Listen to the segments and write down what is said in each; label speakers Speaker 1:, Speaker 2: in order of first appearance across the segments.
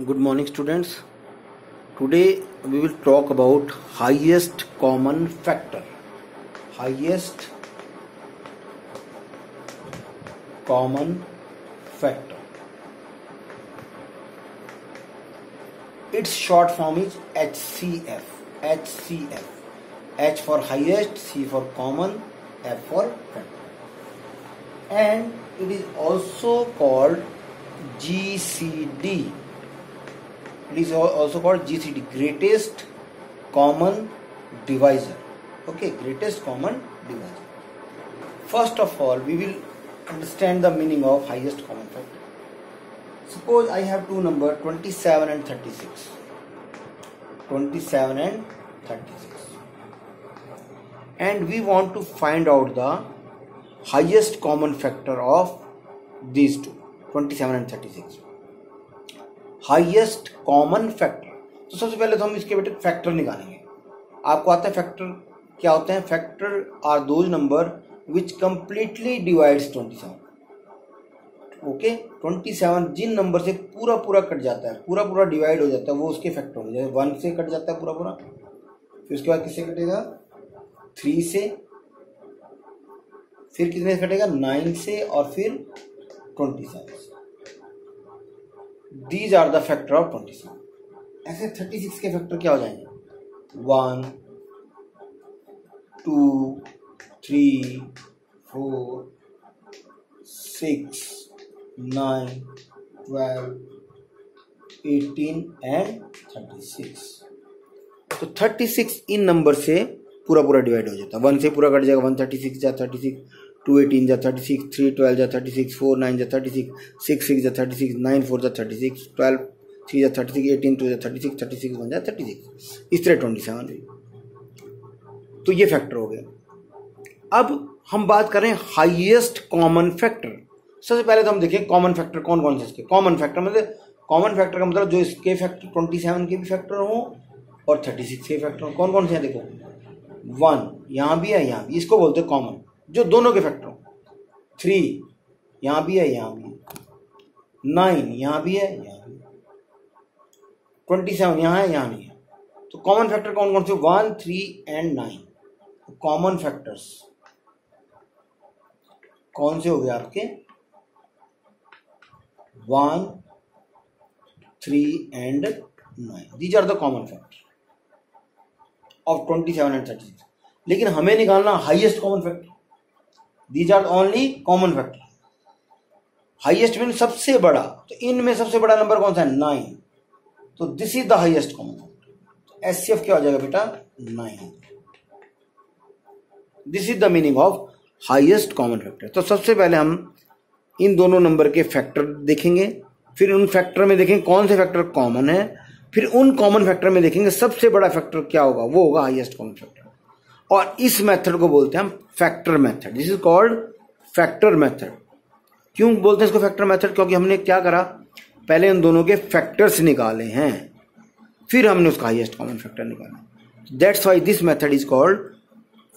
Speaker 1: Good morning students. Today we will talk about highest common factor. Highest common factor. Its short form is HCF. HCF. H for highest, C for common, F for factor. And it is also called GCD it is also called GCD greatest common divisor okay greatest common divisor first of all we will understand the meaning of highest common factor suppose I have two number 27 and 36 27 and 36 and we want to find out the highest common factor of these two 27 and 36 highest common factor तो सबसे पहले तो हम इसके बेटे factor निकालेंगे आपको आता है फैक्टर क्या होते हैं factor are those numbers which completely divides twenty seven okay twenty seven Jin number से पूरा पूरा कट जाता है पूरा पूरा डिवाइड हो जाता है वो उसके फैक्टर हो जाए वन से कट जाता है पूरा पूरा फिर उसके बाद किससे कटेगा थ्री से फिर कितने से कटेगा नाइन से और फिर ट्वेंटी सेवन से these are the factor of twenty seven ऐसे थर्टी सिक्स के फैक्टर क्या हो जाएंगे one two three four six nine twelve eighteen and thirty six तो थर्टी सिक्स इन नंबर से पूरा पूरा डिवाइड हो जाता है वन से पूरा कट जाएगा वन थर्टी सिक्स या थर्टी सिक्स टू एटीन जा थर्टी सिक्स थ्री ट्वेल्व जा थर्टी सिक्स फोर नाइन जा थर्टी सिक्स सिक्स सिक्स जा थर्टी सिक्स नाइन फोर जा थर्टी सिक्स ट्वेल्व थ्री जा थर्टी सिक्स एटीन टू जा thirty six thirty six one जा thirty six इस तरह twenty seven हुई तो ये फैक्टर हो गए अब हम बात करें हाइएस्ट कॉमन फैक्टर सबसे पहले तो हम देखें कॉमन फैक्टर कौन कौन से इसके कॉमन फैक्टर मतलब कॉमन फैक्टर का मतलब जो इसके फैक्टर ट्वेंटी सेवन के भी फैक्टर हों और थर्टी सिक्स के फैक्टर हों कौन कौन से हैं देखो वन यहाँ भी है यहाँ भी इसको बोलते हैं कॉमन जो दोनों के फैक्टर थ्री यहां भी है यहां भी नाइन यहां भी है यहां भी ट्वेंटी सेवन यहां है यहां नहीं है तो कॉमन फैक्टर कौन कौन से one three and nine common factors कौन से हो गए आपके one three and nine these are the common factor of twenty seven and thirty लेकिन हमें निकालना highest common factor these are only common factor highest mean सबसे बड़ा तो इनमें सबसे बड़ा नंबर कौन सा है नाइन तो this is the highest common factor S C F क्या हो जाएगा बेटा nine this is the meaning of highest common factor तो सबसे पहले हम इन दोनों नंबर के फैक्टर देखेंगे फिर उन फैक्टर में देखेंगे कौन से फैक्टर कॉमन है फिर उन कॉमन फैक्टर में देखेंगे सबसे बड़ा फैक्टर क्या होगा वो होगा हाइएस्ट कॉमन फैक्टर और इस मेथड को बोलते हैं हम factor method this is called factor method क्यों बोलते हैं इसको फैक्टर मेथड क्योंकि हमने क्या करा पहले इन दोनों के फैक्टर्स निकाले हैं फिर हमने उसका हाईएस्ट कॉमन फैक्टर निकाला that's why this method is called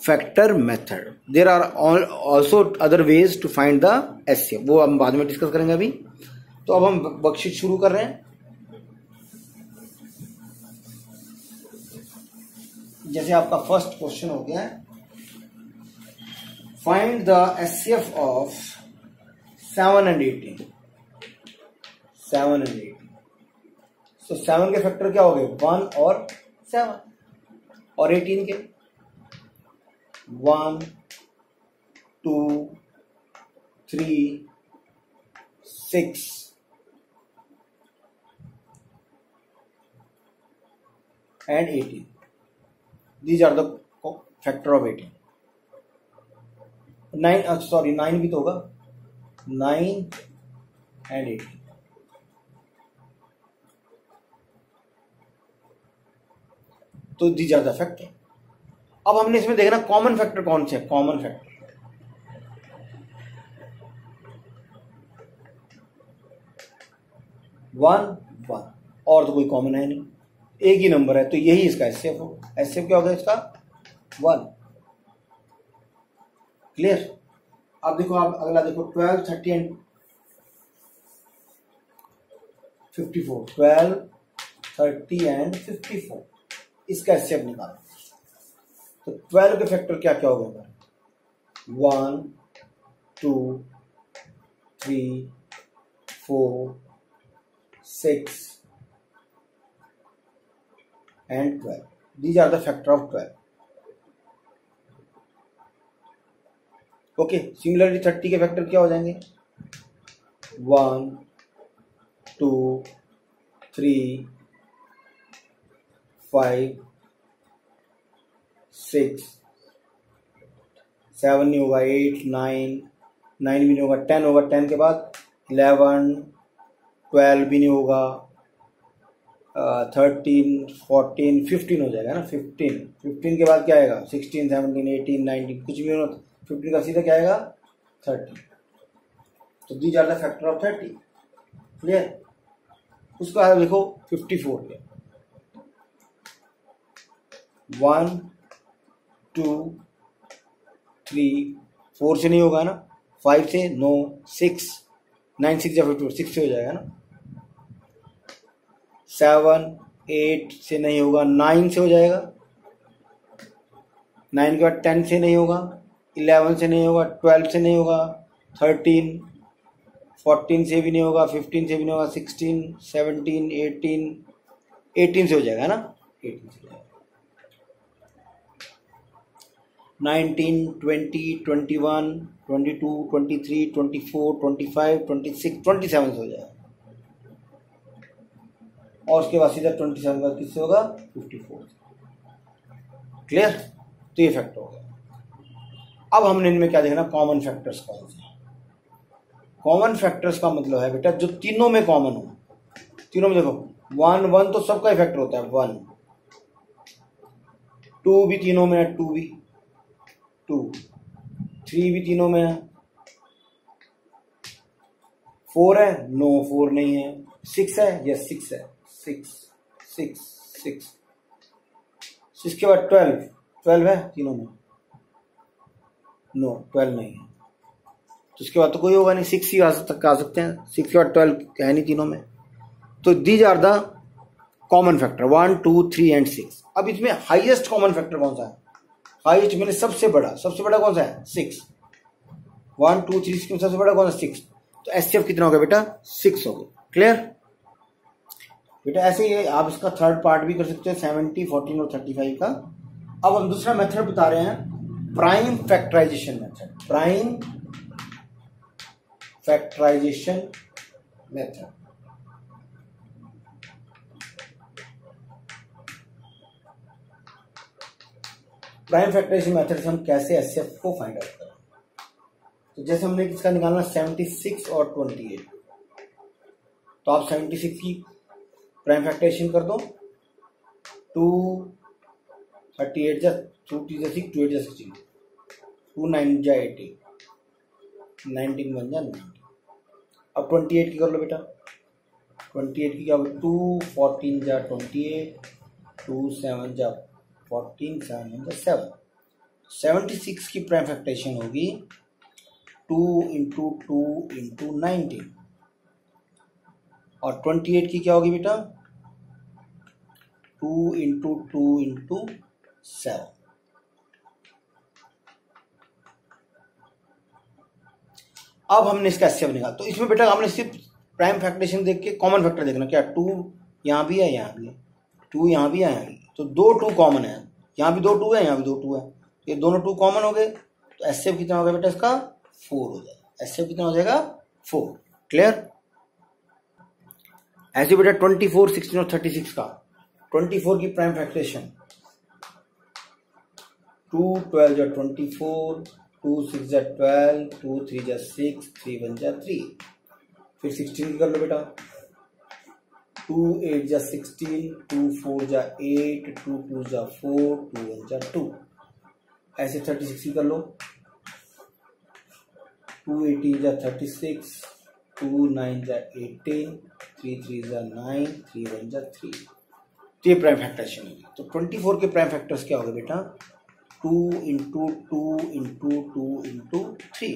Speaker 1: factor method there are also other ways to find the S वो हम बाद में डिस्कस करेंगे अभी तो अब हम वर्कशीट शुरू कर रहे हैं जैसे आपका फर्स्ट क्वेश्चन हो गया find the S of seven and eighteen seven and eighteen so seven के फैक्टर क्या हो गए वन और सेवन और एटीन के one two three six and eighteen these are the of of nine sorry nine भी तो होगा नाइन एंड एट तो दीज आर द फैक्टर अब हमने इसमें देखना कॉमन फैक्टर कौन से कॉमन फैक्टर वन वन और तो कोई कॉमन है नहीं एक ही नंबर है तो यही इसका होगा हो एफ क्या होगा इसका वन क्लियर अब देखो आप अगला देखो twelve thirty and fifty four twelve thirty and fifty four इसका एस एफ निकालो तो ट्वेल्व के फैक्टर क्या क्या होगा one two three four six and 12. These are the factor of 12. Okay similarly thirty के फैक्टर क्या हो जाएंगे one two three five six seven नहीं होगा एट नाइन नाइन भी नहीं होगा टेन होगा टेन के बाद इलेवन ट्वेल्व भी नहीं होगा थर्टीन फोर्टीन फिफ्टीन हो जाएगा ना फिफ्टीन फिफ्टीन के बाद क्या आएगा सिक्सटीन सेवनटीन एटीन नाइनटीन कुछ भी हो फिफ्टीन तो का सीधा क्या आएगा थर्टी तो दी जा रहा फैक्टर ऑफ थर्टी क्लियर उसको आया देखो फिफ्टी फोर के वन टू थ्री फोर से नहीं होगा ना फाइव से नो सिक्स नाइन सिक्स या फिफ्टी फोर सिक्स से हो जाएगा ना सेवन एट से नहीं होगा नाइन से हो जाएगा नाइन के बाद टेन से नहीं होगा इलेवन से नहीं होगा ट्वेल्व से नहीं होगा थर्टीन फोर्टीन से भी नहीं होगा फिफ्टीन से भी नहीं होगा सिक्सटीन सेवनटीन एटीन एटीन से हो जाएगा ना एटीन से जाएगा nineteen twenty twenty one twenty two twenty three twenty four twenty five twenty six twenty seven से हो जाएगा और उसके बाद सीधा ट्वेंटी सेवन का किससे होगा फिफ्टी फोर क्लियर तो ये फैक्टर हो गया अब हमने इनमें क्या देखना कॉमन फैक्टर्स कौन से कॉमन फैक्टर्स का मतलब है बेटा जो तीनों में कॉमन हो तीनों में देखो वन वन तो सबका इफेक्ट होता है वन टू भी तीनों में है टू भी टू थ्री भी तीनों में है फोर है नो फोर नहीं है सिक्स है यस सिक्स है सिक्स सिक्स के बाद ट्वेल्व ट्वेल्व है तीनों में नो ट्वेल्व नहीं है तो उसके बाद तो कोई होगा नहीं सिक्स ही आ सकते आ सकते हैं सिक्स के बाद ट्वेल्व है नहीं तीनों में तो these are the common factor one two three and six अब इसमें हाईएस्ट कॉमन फैक्टर कौन सा है हाईएस्ट मैंने सबसे बड़ा सबसे बड़ा कौन सा है सिक्स वन टू थ्री सबसे बड़ा कौन सा सिक्स तो एस कितना हो गया बेटा सिक्स हो गया क्लियर बेटा ऐसे ही आप इसका थर्ड पार्ट भी कर सकते हो सेवेंटी फोर्टीन और थर्टी फाइव का अब हम दूसरा मेथड बता रहे हैं prime factorization method prime factorization method prime factorization method से हम कैसे एफ को फाइंड आउट करें तो जैसे हमने किसका निकालना सेवेंटी सिक्स और ट्वेंटी एट तो आप सेवेंटी सिक्स की प्राइम फैक्टराइजेशन कर दो टू थर्टी एट जा टू टी जा सिक्स टू एट जा सिक्सटीन टू नाइन जा एटीन नाइनटीन बन जा नाइनटीन अब ट्वेंटी एट की कर लो बेटा ट्वेंटी एट की क्या हो टू फोर्टीन जा ट्वेंटी एट टू सेवन जा फोर्टीन सेवन वन जा सेवन सेवेंटी सिक्स की प्राइम फैक्टेशन होगी two into two into nineteen और ट्वेंटी एट की क्या होगी बेटा two into two into seven अब हमने इसका एस निकाला तो इसमें बेटा हमने सिर्फ प्राइम फैक्ट्रेशन देख के कॉमन फैक्टर देखना क्या टू यहाँ भी है यहाँ भी है टू यहाँ भी है यहाँ भी तो दो टू कॉमन है यहाँ भी दो टू है यहाँ भी दो टू है तो ये दोनों टू कॉमन हो गए तो एस कितना होगा बेटा इसका फोर हो जाएगा एस कितना हो जाएगा फोर क्लियर ऐसे बेटा ट्वेंटी फोर सिक्सटीन और थर्टी सिक्स का ट्वेंटी फोर की प्राइम फैक्ट्रेशन टू ट्वेल्व या ट्वेंटी फोर टू सिक्स या ट्वेल्व टू थ्री या सिक्स थ्री वन या थ्री फिर सिक्सटीन की कर लो बेटा टू एट जा सिक्सटीन टू फोर जा एट टू टू जा फोर टू वन जा टू ऐसे थर्टी सिक्स कर लो टू एटीन जा थर्टी सिक्स टू नाइन जा एटीन थ्री थ्री जा नाइन थ्री वन जा थ्री तो ये प्राइम फैक्टर्स चलेंगे तो ट्वेंटी फोर के प्राइम फैक्टर्स क्या होगा बेटा two into two into two into three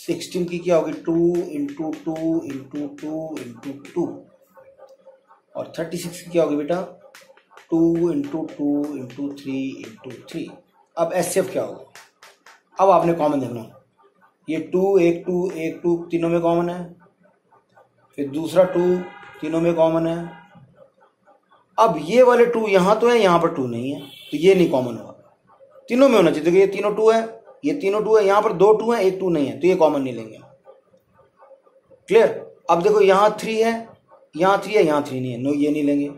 Speaker 1: sixteen की क्या होगी two into two into two into two और थर्टी सिक्स की क्या होगी बेटा two into two into three into three अब एस क्या होगा अब आपने कॉमन देखना ये टू एक टू एक टू तीनों में कॉमन है फिर दूसरा टू तीनों में कॉमन है अब ये वाले टू यहां तो है यहां पर टू नहीं है तो ये नहीं कॉमन होगा तीनों में होना चाहिए ये तीनों टू है ये तीनों टू है यहां पर दो टू है एक टू नहीं है तो ये कॉमन नहीं लेंगे क्लियर अब देखो यहां थ्री है यहां थ्री है यहां थ्री नहीं है नो ये नहीं लेंगे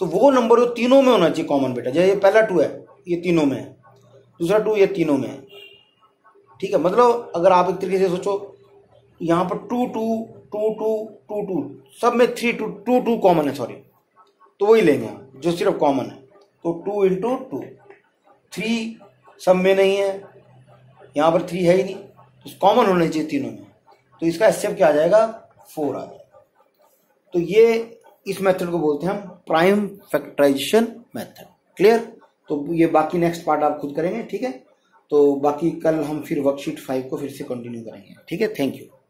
Speaker 1: तो वो नंबर जो तीनों में होना चाहिए कॉमन बेटा जैसे ये पहला टू है ये तीनों में है दूसरा टू ये तीनों में है ठीक है मतलब अगर आप एक तरीके से सोचो यहां पर two two two two two two सब में three two two two common है सॉरी तो वही लेंगे जो सिर्फ कॉमन है तो टू इंटू टू थ्री सब में नहीं है यहाँ पर थ्री है ही नहीं तो कॉमन होने चाहिए तीनों में तो इसका एस क्या आ जाएगा फोर आ जाएगा तो ये इस मेथड को बोलते हैं हम प्राइम फैक्टराइजेशन मेथड क्लियर तो ये बाकी नेक्स्ट पार्ट आप खुद करेंगे ठीक है तो बाकी कल हम फिर वर्कशीट फाइव को फिर से कंटिन्यू करेंगे ठीक है थैंक यू